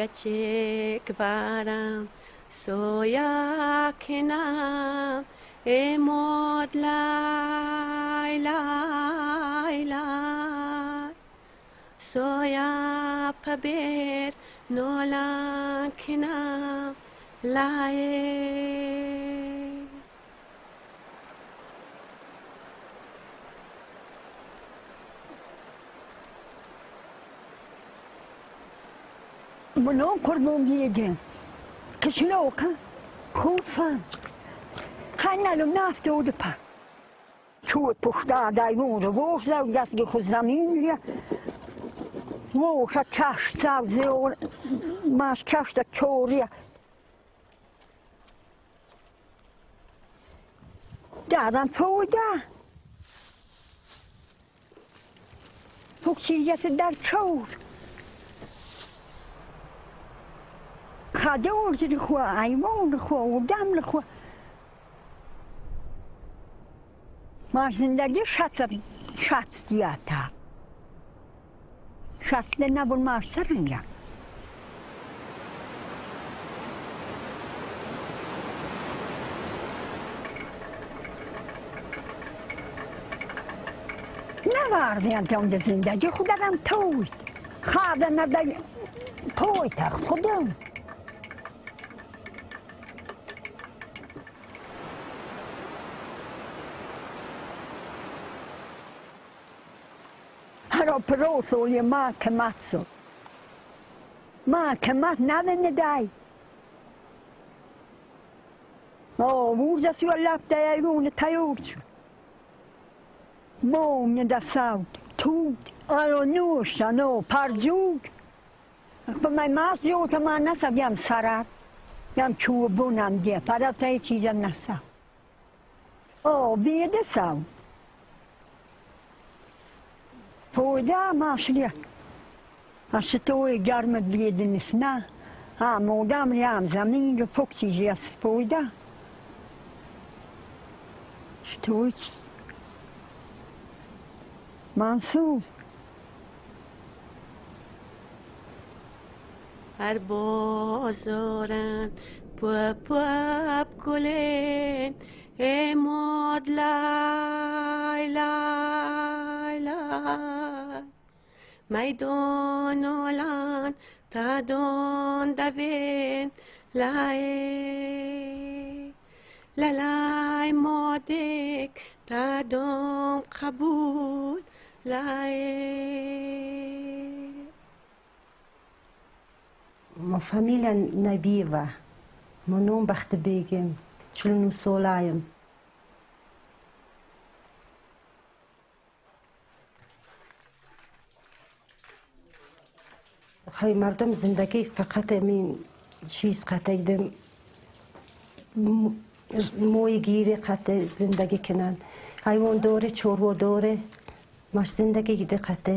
gache kvaram soya kenam emod lai lai lai. Soya paber nolan kenam lai Bunun kurban giydi. Kışlık, kufa. Kanalım ne yaptı o depa? Çoğu puhta dayvuru, boğuzlar yazgı kuzaminliya. Moğuşa çaş savzı, maş çaş da çoğuruya. Dağdan çoğu da. Çok çiğyesi der çoğur. در چور خدور زیر خوا ایوان خوا و دم خوا ما زندگی شط شط زیادتر شط نبول ما سرنگم نواردی انتون ده زندگی خودم توی خواب نده پوی تا خودم. Har prosolje make matso. Make mat navene dai. O, vuda su lapta ja jone tajut. Många da saut. Tog. Aro nusha no parjug. På mig mas jo ta man nasa jam sarar. Jam chu bunam dia. Para ta chi jam nasa. O, bede saut. پویده ماشلی از توی گرم بید نسنا آمودم ریم زمین رو پکتی جیست پویده توی چی منسوز هر بازارن پوپ پوپ کلین امود لای لای لای میدان آلان تا دون دوین لای لالای مادک تا دون قبول لای ما فامیلا نبیوه منون بخت بیگم چلونم سولایم خیلی مردم ҳай мардам зиндагӣ фақат амин чиз қатаидем моегири қате зиндагӣ кунанд. Ҳайвондори чорводоре маш зиндагӣ диқате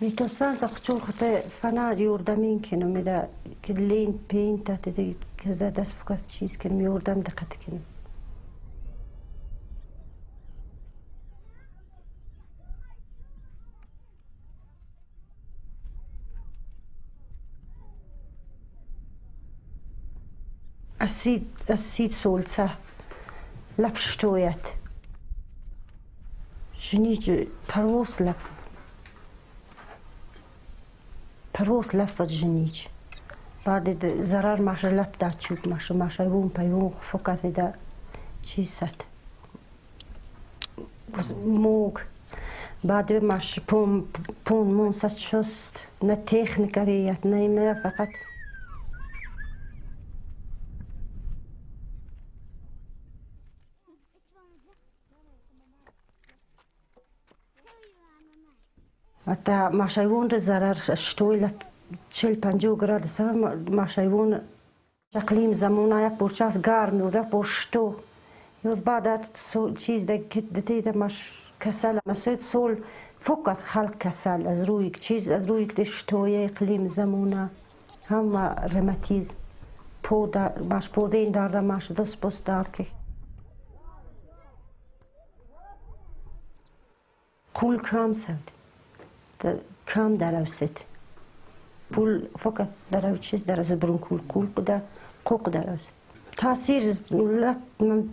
ميتوسان سخچول خت فنا يوردمين كنو ميدا كلين بين تحت دي كذا دس فكات شيز كن ميوردم دقت كن أسيد أسيد سولتا لبشتويت جنيجي بروس لبشتويت اسید سولسه لپشتویت جنیج پروس لپ پروس لف جنیج بعد zarar maše lep da čuk, maše maše vun pa vun fokati da čisat. Mog. بعد مش پون پون مون سات شست نه تکنیکاریت نه نه فقط تا ماشایون را زرر شتوی لب چل پنجو گراد سم ماشایون اقلیم زمونا یک برچاس گرمی و ده برشتو یوز بعد سول چیز ده کت دتی ده مش کسل مسید سول فقط خلق کسل از روی چیز از روی ده شتوی اقلیم زمونا هم رمتیز پودا مش پودین دارده مش دست بست دارد که کول کام سند Kul kam sad. Der kam در اوست. پول فقط در او چیز در از برون کول کول بوده قوق در از تاثیر لب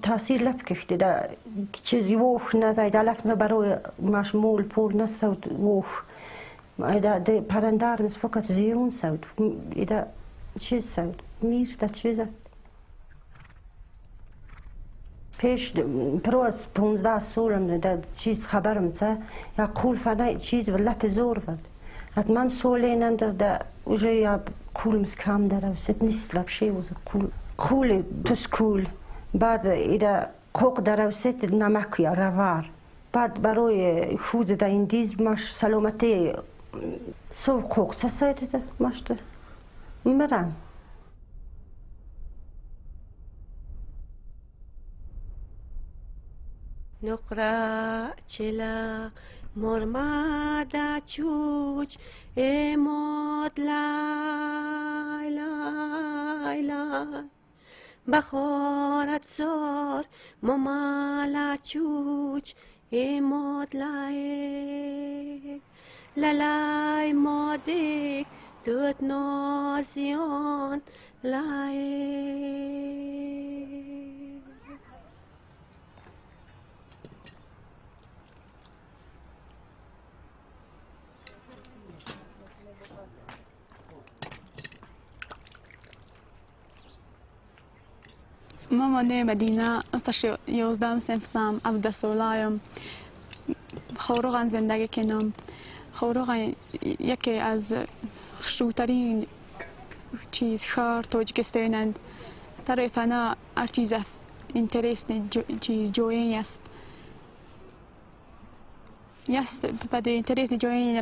تاثیر لب کشته در چیزی ووخ نزای در لفظ برای مشمول پول نسود ووخ إذا دي پرندارمز فقط زیون سود إذا چیز سود میر در چیزه پیش پروز پونزده سولم در چیز خبرم تا یا کول فنای چیز و لپ زور ود ات من سولینن در در اوجه یا کولم سکم در و ست نیست لپ شی وز کول کول تس کول بعد ایده قوق در و ست نمک یا روار بعد برای خوز در این دیز مش سلامتی سو قوق سسایده مشته مرم نقرا چلا مرمدا چوچ اماد لای لای لای. بخارت زار ممالا چوچ اماد لای. لالای مادک دوت نازیان لای. ماما مدینه استش یازدهم سنفسم افده سالایم خوروغن زندگی کنم. خوروغن یکی از خشوترین چیز خار توجکستانند طرف انا هر چیز اینترست چیز جوین است. Yes, but the interest is joining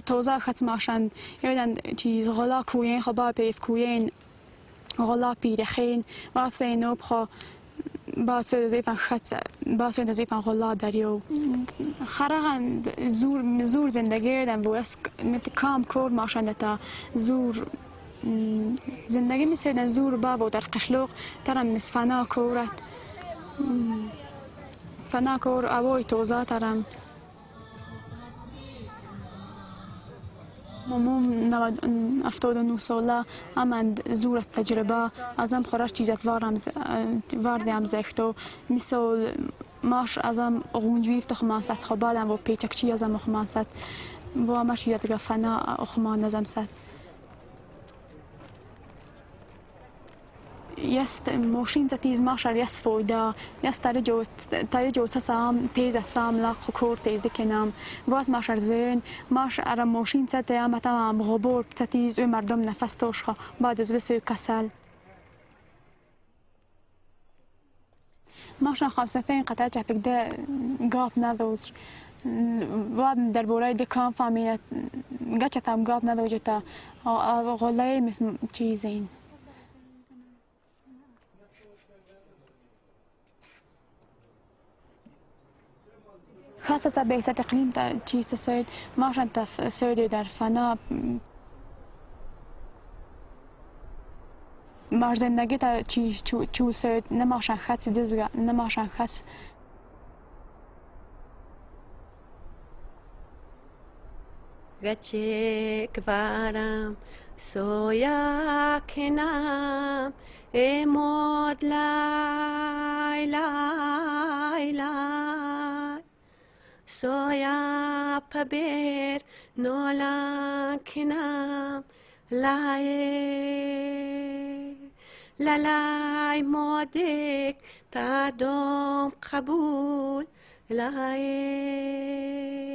توزا خط ماشان یادن چیز غلا کوین خبا پیف کوین غلا پیرخین و سینو بخوا با سوی زیفن خط با زیفن غلا دریو خرقن زور زور زندگی دن بو اس مت کام کور ماشان تا زور زندگی میسیدن زور با و در قشلوق ترم مس فنا کورت فنا کور اوای توزا ترم ماموم افتاد و نو ساله هم زور تجربه ازم خورش چیزت وارم واردم زخت مثال ماش ازم غونجوی افت خماست خبادم و پیچکچی ازم خماست و همش چیزت فنا خمان ازم ست Yes, the machines that is marshal yes foyda. Yes tare jo tare jo tsam tez tsam la khokor tez dikenam. Vaz marshal zön marsh ara machine tsat am tam غبور تتیز و مردم نفس توشخه بعد از بسوی کسل ماشان خمسة فين قطع جافك ده قاف نذوج واب دربولاي دي كان فامينة قاچة تام قاف نذوج تا غلاي مثل چيزين خاصة بيسة إقليم تا چیز سوید ماشن تا سوید در فنا ماش زندگی تا چیز چول سوید نماشن خاص دزگا نماشن خاص گچه کبارم سویا کنام امود لای لای لای Soya paber nola kinam lae lalai modek tadom kabul lae